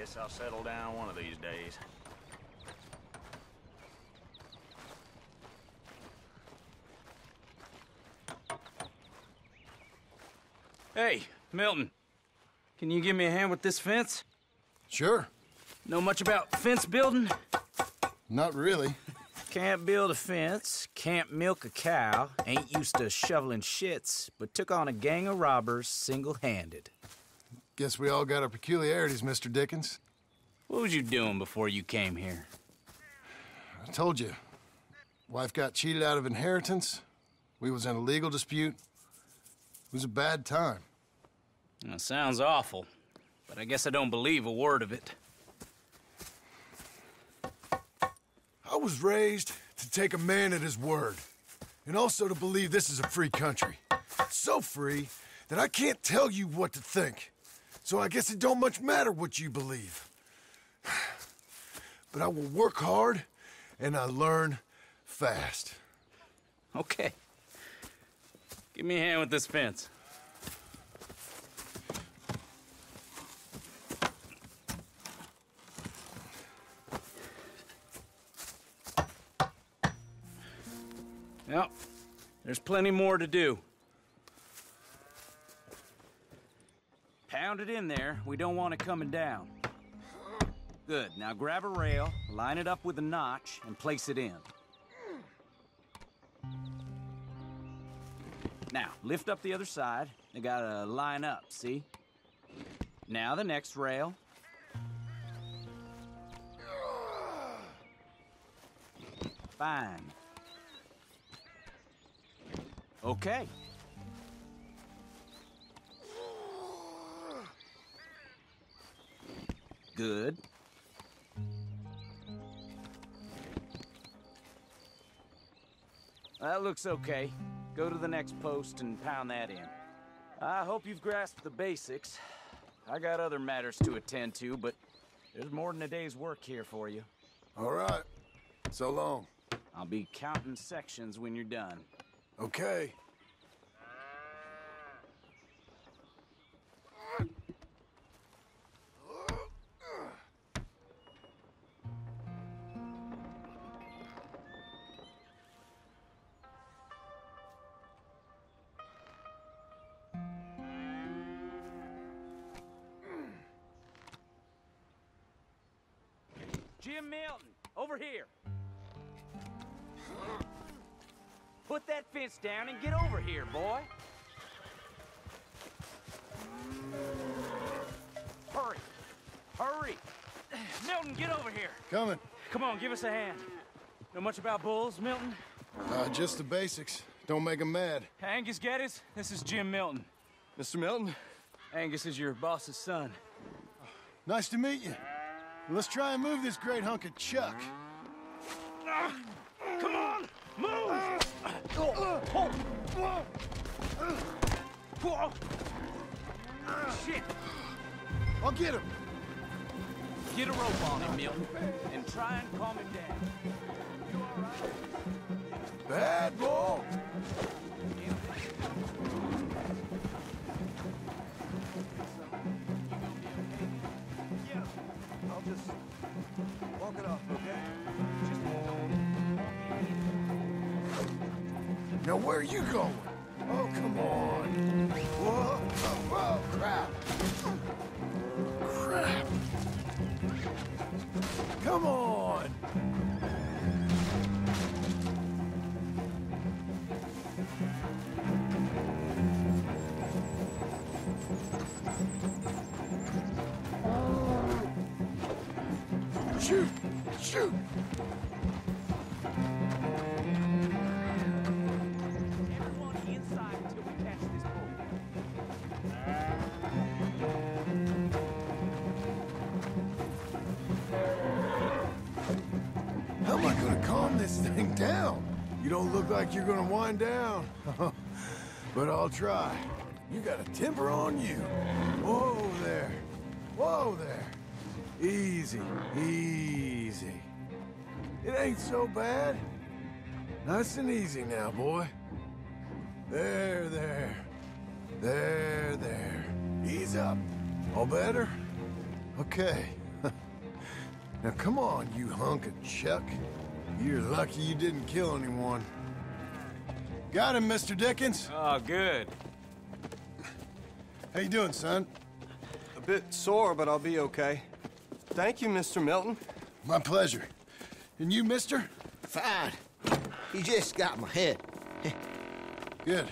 Guess I'll settle down one of these days. Hey, Milton. Can you give me a hand with this fence? Sure. Know much about fence building? Not really. Can't build a fence, can't milk a cow, ain't used to shoveling shits, but took on a gang of robbers single-handed. Guess we all got our peculiarities, Mr. Dickens. What was you doing before you came here? I told you. Wife got cheated out of inheritance. We was in a legal dispute. It was a bad time. That sounds awful, but I guess I don't believe a word of it. I was raised to take a man at his word, and also to believe this is a free country. So free that I can't tell you what to think. So I guess it don't much matter what you believe. But I will work hard, and I learn fast. Okay. Give me a hand with this fence. Yep, there's plenty more to do. Pound it in there. We don't want it coming down. Good. Now grab a rail, line it up with a notch, and place it in. Now, lift up the other side. They gotta line up, see? Now the next rail. Fine. Okay. Good. That looks okay. Go to the next post and pound that in. I hope you've grasped the basics. I got other matters to attend to, but there's more than a day's work here for you. All right. So long. I'll be counting sections when you're done. Okay. Jim Milton, over here. Put that fence down and get over here, boy. Hurry. Hurry. Milton, get over here. Coming. Come on, give us a hand. Know much about bulls, Milton? Uh, just the basics. Don't make make 'em mad. Angus Geddes, this is Jim Milton. Mr. Milton, Angus is your boss's son. nice to meet you. Let's try and move this great hunk of chuck. Come on, move! Oh, shit! I'll get him. Get a rope on him, Milton, and try and calm him down. You all right? Bad boy. Just walk it off, okay? Now where are you going? Oh, come on. Whoa, whoa. Crap. Shoot! Shoot! How am I gonna calm this thing down? You don't look like you're gonna wind down. but I'll try. You got a temper on you. Whoa there. Whoa there. Easy, easy. It ain't so bad. Nice and easy now, boy. There, there. There, there. Ease up. All better? Okay, Now come on, you hunk of Chuck. You're lucky you didn't kill anyone. Got him, Mr. Dickens. Oh, good. How you doing, son? A bit sore, but I'll be okay. Thank you, Mr. Milton. My pleasure. And you, mister? Fine. He just got my head. Good.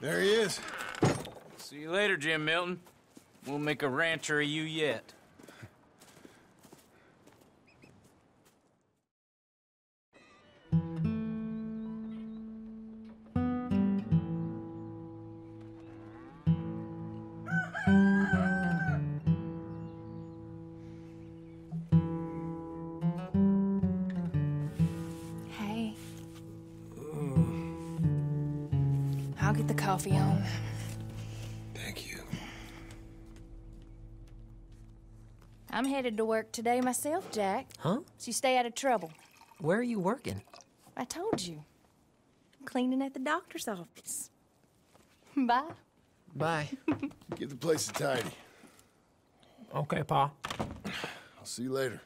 There he is. See you later, Jim Milton. We'll make a rancher of you yet. The coffee on. Thank you. I'm headed to work today myself, Jack. Huh? So you stay out of trouble. Where are you working? I told you. I'm cleaning at the doctor's office. Bye. Bye. Give the place a tidy. okay, Pa. I'll see you later.